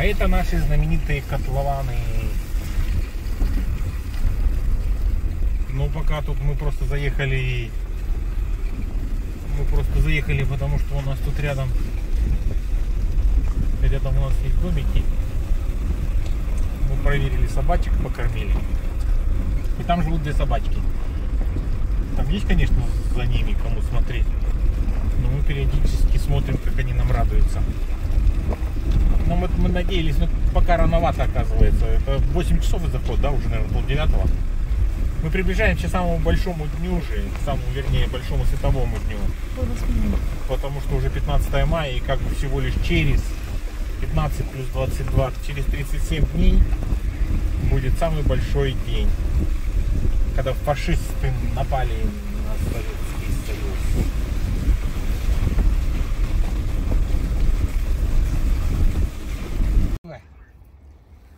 А это наши знаменитые котлованы. Ну, пока тут мы просто заехали... Мы просто заехали, потому что у нас тут рядом... Рядом у нас есть домики. Мы проверили собачек, покормили. И там живут две собачки. Там есть, конечно, за ними кому смотреть. Но мы периодически смотрим, как они нам радуются. Но мы, мы надеялись, но пока рановато оказывается. Это 8 часов заход, да, уже, наверное, пол девятого. Мы приближаемся к самому большому дню уже, к самому, вернее, большому световому дню. Потому что уже 15 мая и как бы всего лишь через 15 плюс 22, через 37 дней будет самый большой день. Когда фашисты напали на Советский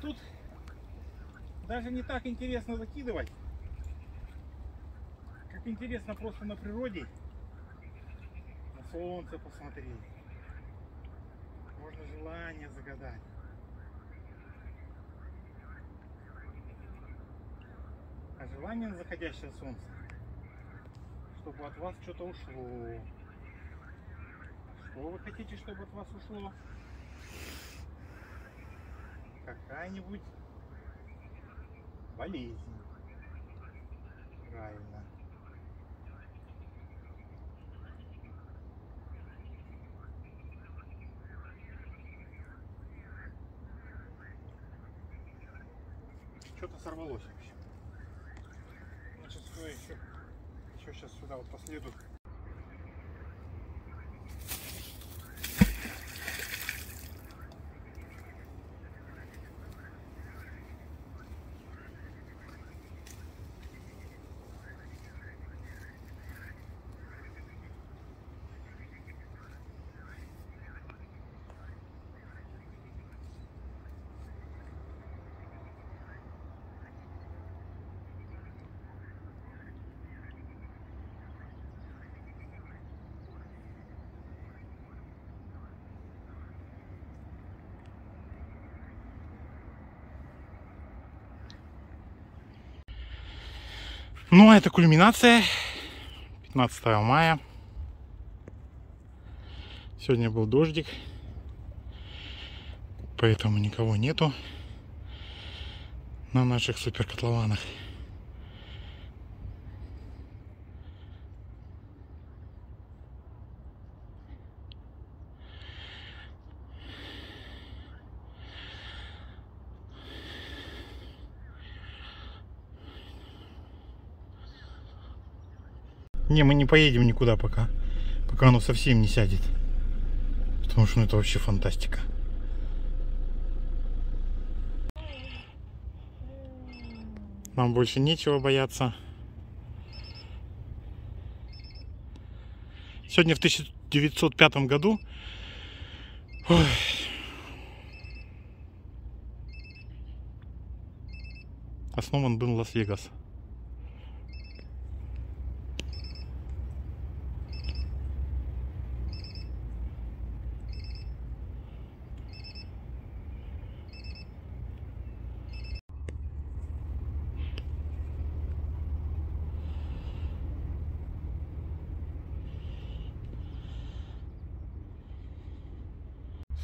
Тут даже не так интересно закидывать, как интересно просто на природе, на солнце посмотреть. Можно желание загадать. А желание на заходящее солнце, чтобы от вас что-то ушло. Что вы хотите, чтобы от вас ушло? Какая-нибудь болезнь. Правильно. Что-то сорвалось вообще. Значит, еще, еще сейчас сюда вот последует. Ну, а это кульминация. 15 мая. Сегодня был дождик. Поэтому никого нету на наших суперкотлованах. Не, мы не поедем никуда пока. Пока оно совсем не сядет. Потому что ну, это вообще фантастика. Нам больше нечего бояться. Сегодня в 1905 году ой, основан был Лас-Вегас.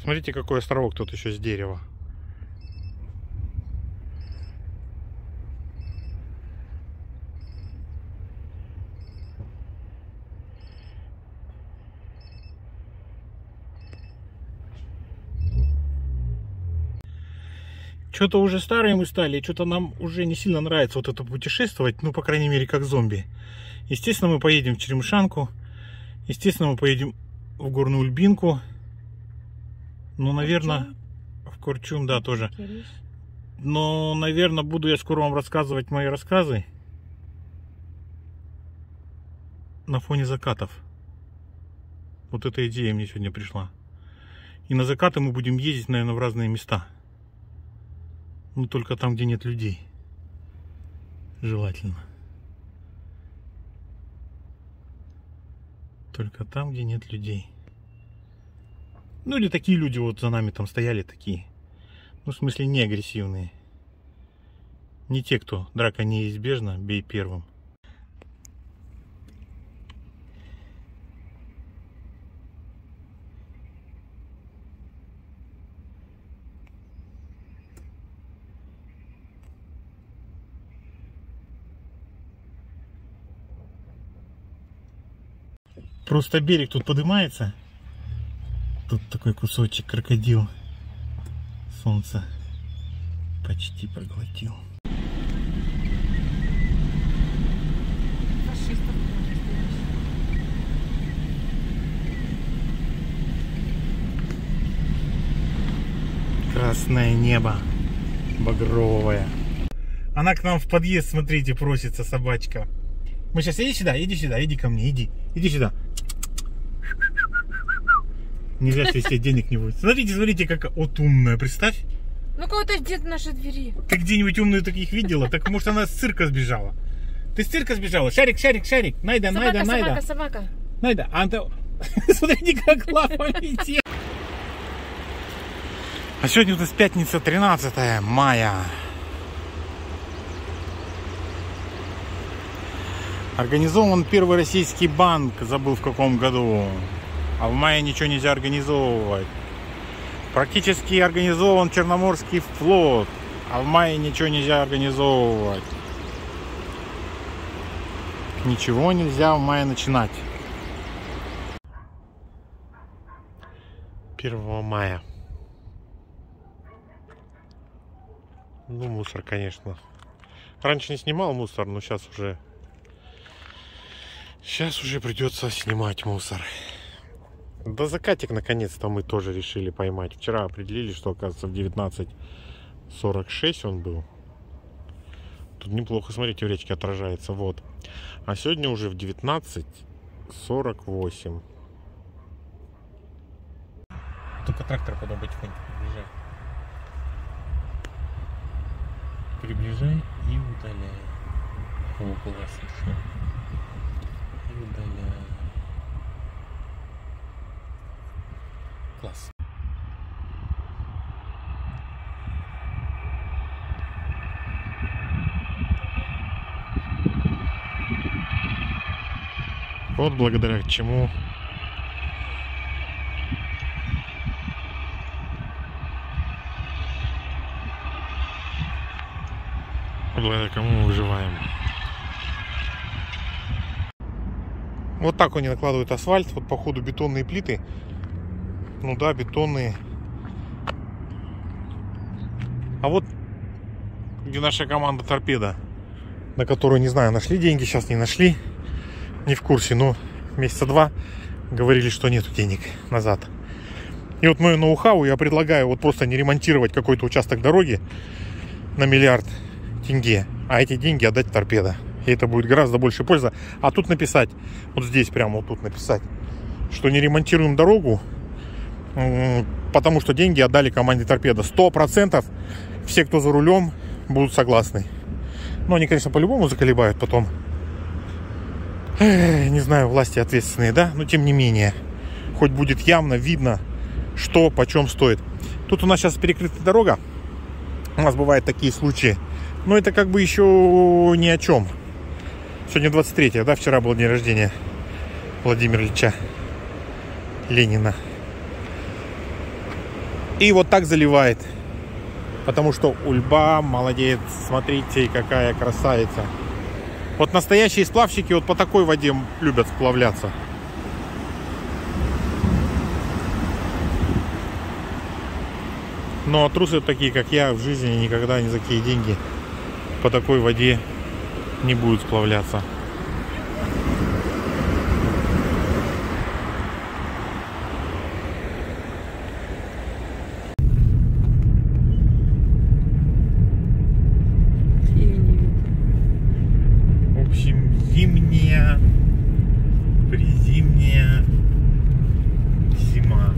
Смотрите, какой островок тут еще с дерева. Что-то уже старые мы стали, что-то нам уже не сильно нравится вот это путешествовать, ну, по крайней мере, как зомби. Естественно, мы поедем в Черемшанку, естественно, мы поедем в Горную Ульбинку, ну, наверное, в Курчум, да, тоже. Но, наверное, буду я скоро вам рассказывать мои рассказы на фоне закатов. Вот эта идея мне сегодня пришла. И на закаты мы будем ездить, наверное, в разные места. Ну, только там, где нет людей. Желательно. Только там, где нет людей. Ну или такие люди вот за нами там стояли такие. Ну, в смысле, не агрессивные. Не те, кто драка неизбежна, бей первым. Просто берег тут поднимается. Тут такой кусочек крокодил. Солнце почти проглотил. Красное небо. Багровое. Она к нам в подъезд, смотрите, просится собачка. Мы сейчас иди сюда, иди сюда, иди ко мне, иди. Иди сюда. Нельзя свести денег не будет. Смотрите, смотрите, как вот умная, представь. Ну кого-то ждет в нашей двери. Ты где-нибудь умную таких видела? Так может она с цирка сбежала? Ты с цирка сбежала? Шарик, шарик, шарик. Найда, Собака, найда, собака, найда. собака. Найда, а ты... Смотрите, как лапа летит. А сегодня у нас пятница, 13 мая. Организован первый российский банк, забыл в каком году. А в мае ничего нельзя организовывать. Практически организован Черноморский флот, а в мае ничего нельзя организовывать. Ничего нельзя в мае начинать. 1 мая. Ну, мусор, конечно. Раньше не снимал мусор, но сейчас уже... Сейчас уже придется снимать мусор. Да закатик наконец-то мы тоже решили поймать. Вчера определили, что оказывается в 19.46 он был. Тут неплохо, смотрите, в речке отражается. Вот. А сегодня уже в 19.48. Только трактор потом потихоньку приближай. Приближай и удаляй. О, классно. И удаляй. Класс. Вот благодаря чему благодаря кому мы выживаем. Вот так они накладывают асфальт, вот по ходу бетонные плиты. Ну да, бетонные. А вот где наша команда торпеда, на которую, не знаю, нашли деньги, сейчас не нашли. Не в курсе, но месяца два говорили, что нету денег назад. И вот мое ноу-хау, я предлагаю вот просто не ремонтировать какой-то участок дороги на миллиард тенге, а эти деньги отдать торпедо. И это будет гораздо больше польза. А тут написать, вот здесь прямо вот тут написать, что не ремонтируем дорогу, потому что деньги отдали команде торпеда. Сто процентов все, кто за рулем, будут согласны. Но они, конечно, по-любому заколебают потом. Не знаю, власти ответственные, да? Но тем не менее, хоть будет явно видно, что почем стоит. Тут у нас сейчас перекрыта дорога. У нас бывают такие случаи. Но это как бы еще ни о чем. Сегодня 23 да? Вчера был день рождения Владимира Ильича Ленина. И вот так заливает. Потому что Ульба молодец. Смотрите, какая красавица. Вот настоящие сплавщики вот по такой воде любят сплавляться. Но трусы такие, как я, в жизни никогда ни за какие деньги по такой воде не будут сплавляться. В общем, зимняя, призимняя зима.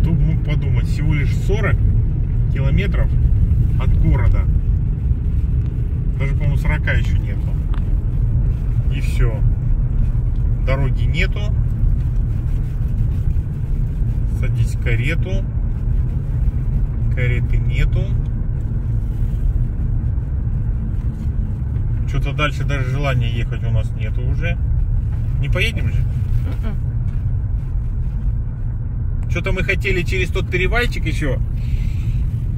Кто бы мог подумать, всего лишь 40 километров от города. Даже, по-моему, 40 еще нету. И все. Дороги нету. Садись карету. Кареты нету. Что-то дальше даже желания ехать у нас нету уже. Не поедем же? Мгм. Что-то мы хотели через тот перевальчик еще.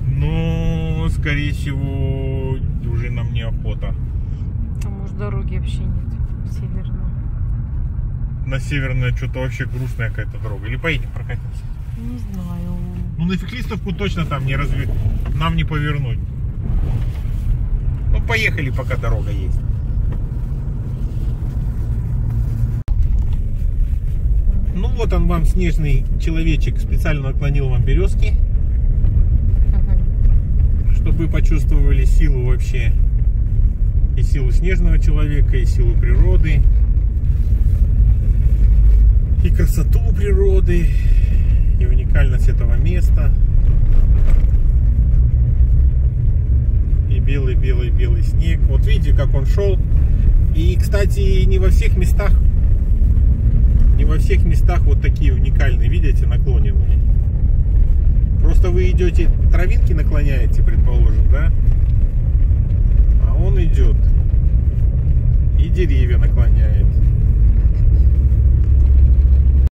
Но, скорее всего, уже нам неохота. А может дороги вообще нет. Северной. На северное что-то вообще грустная какая-то дорога. Или поедем прокатимся? Не знаю. Ну, на Феклистовку точно там не разве... Нам не повернуть. Ну, поехали, пока дорога есть. Ну, вот он вам, снежный человечек, специально наклонил вам березки, Мгм. чтобы вы почувствовали силу вообще. И силу снежного человека, и силу природы. И красоту природы, и уникальность этого места. И белый-белый-белый снег. Вот видите, как он шел. И, кстати, не во всех местах, не во всех местах вот такие уникальные, видите, наклоненные. Просто вы идете, травинки наклоняете, предположим, да? А он идет и деревья наклоняет.